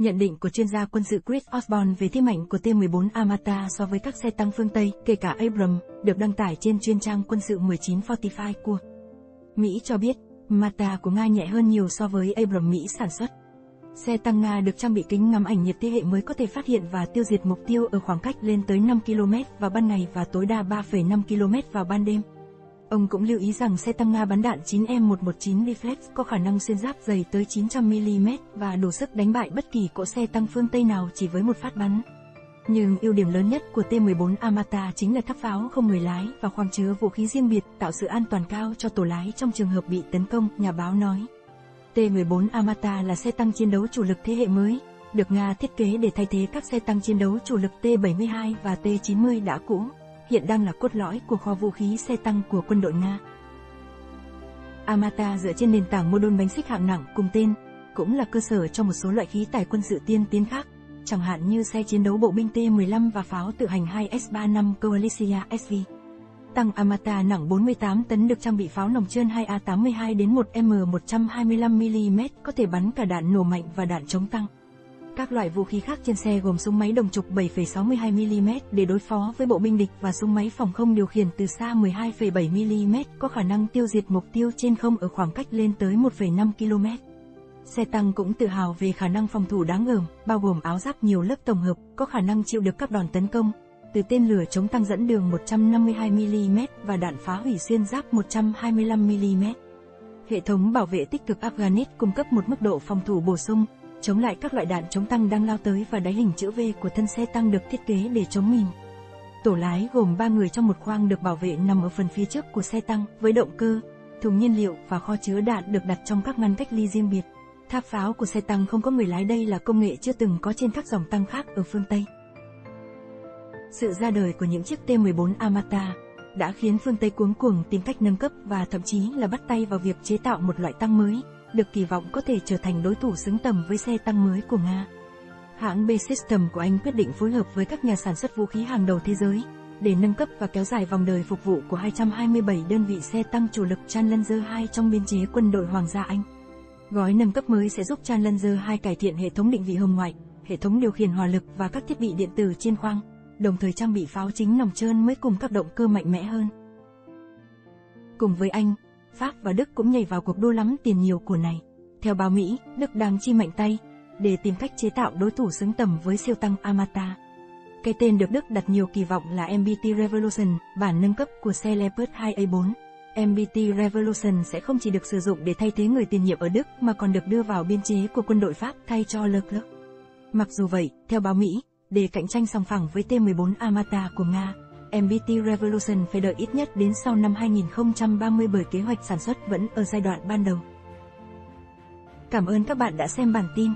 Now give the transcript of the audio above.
Nhận định của chuyên gia quân sự Chris Osborne về thế mạnh của T-14 Amata so với các xe tăng phương Tây, kể cả Abrams, được đăng tải trên chuyên trang quân sự 1945 của Mỹ cho biết, Mata của Nga nhẹ hơn nhiều so với Abrams Mỹ sản xuất. Xe tăng Nga được trang bị kính ngắm ảnh nhiệt thế hệ mới có thể phát hiện và tiêu diệt mục tiêu ở khoảng cách lên tới 5 km vào ban ngày và tối đa 3,5 km vào ban đêm. Ông cũng lưu ý rằng xe tăng Nga bắn đạn 9M119 Reflex có khả năng xuyên giáp dày tới 900mm và đủ sức đánh bại bất kỳ cỗ xe tăng phương Tây nào chỉ với một phát bắn. Nhưng ưu điểm lớn nhất của T-14 Amata chính là tháp pháo không người lái và khoang chứa vũ khí riêng biệt tạo sự an toàn cao cho tổ lái trong trường hợp bị tấn công, nhà báo nói. T-14 Amata là xe tăng chiến đấu chủ lực thế hệ mới, được Nga thiết kế để thay thế các xe tăng chiến đấu chủ lực T-72 và T-90 đã cũ hiện đang là cốt lõi của kho vũ khí xe tăng của quân đội Nga. Amata dựa trên nền tảng mô đun bánh xích hạng nặng cùng tên, cũng là cơ sở cho một số loại khí tài quân sự tiên tiến khác, chẳng hạn như xe chiến đấu bộ binh T-15 và pháo tự hành 2S-35 Coalicia SV. Tăng Amata nặng 48 tấn được trang bị pháo nòng trơn 2A82 đến 1M125mm có thể bắn cả đạn nổ mạnh và đạn chống tăng. Các loại vũ khí khác trên xe gồm súng máy đồng trục 7,62mm để đối phó với bộ binh địch và súng máy phòng không điều khiển từ xa 12,7mm có khả năng tiêu diệt mục tiêu trên không ở khoảng cách lên tới 1,5 km. Xe tăng cũng tự hào về khả năng phòng thủ đáng ngờm, bao gồm áo giáp nhiều lớp tổng hợp, có khả năng chịu được các đòn tấn công, từ tên lửa chống tăng dẫn đường 152mm và đạn phá hủy xuyên giáp 125mm. Hệ thống bảo vệ tích cực Afghanis cung cấp một mức độ phòng thủ bổ sung, chống lại các loại đạn chống tăng đang lao tới và đáy hình chữ V của thân xe tăng được thiết kế để chống mìn. Tổ lái gồm 3 người trong một khoang được bảo vệ nằm ở phần phía trước của xe tăng với động cơ, thùng nhiên liệu và kho chứa đạn được đặt trong các ngăn cách ly riêng biệt. Tháp pháo của xe tăng không có người lái đây là công nghệ chưa từng có trên các dòng tăng khác ở phương Tây. Sự ra đời của những chiếc T-14 Amata đã khiến phương Tây cuống cuồng tìm cách nâng cấp và thậm chí là bắt tay vào việc chế tạo một loại tăng mới, được kỳ vọng có thể trở thành đối thủ xứng tầm với xe tăng mới của Nga. Hãng B-System của Anh quyết định phối hợp với các nhà sản xuất vũ khí hàng đầu thế giới để nâng cấp và kéo dài vòng đời phục vụ của 227 đơn vị xe tăng chủ lực Challenger 2 trong biên chế quân đội Hoàng gia Anh. Gói nâng cấp mới sẽ giúp Challenger 2 cải thiện hệ thống định vị hồng ngoại, hệ thống điều khiển hỏa lực và các thiết bị điện tử trên khoang, đồng thời trang bị pháo chính nòng trơn mới cùng các động cơ mạnh mẽ hơn. Cùng với Anh, Pháp và Đức cũng nhảy vào cuộc đua lắm tiền nhiều của này. Theo báo Mỹ, Đức đang chi mạnh tay để tìm cách chế tạo đối thủ xứng tầm với siêu tăng Amata. Cái tên được Đức đặt nhiều kỳ vọng là MBT Revolution, bản nâng cấp của xe Leopard 2A4. MBT Revolution sẽ không chỉ được sử dụng để thay thế người tiền nhiệm ở Đức mà còn được đưa vào biên chế của quân đội Pháp thay cho Leclerc. Mặc dù vậy, theo báo Mỹ, để cạnh tranh song phẳng với T-14 Amata của Nga, MBT Revolution phải đợi ít nhất đến sau năm 2030 bởi kế hoạch sản xuất vẫn ở giai đoạn ban đầu. Cảm ơn các bạn đã xem bản tin.